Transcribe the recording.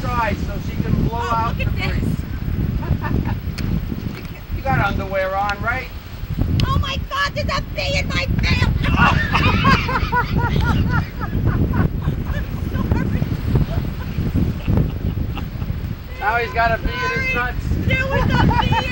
dry so she can blow Oh, out look the at this. You got underwear on, right? Oh my God, there's a bee in my pants. Now he's got a bee in his nuts. There was a bee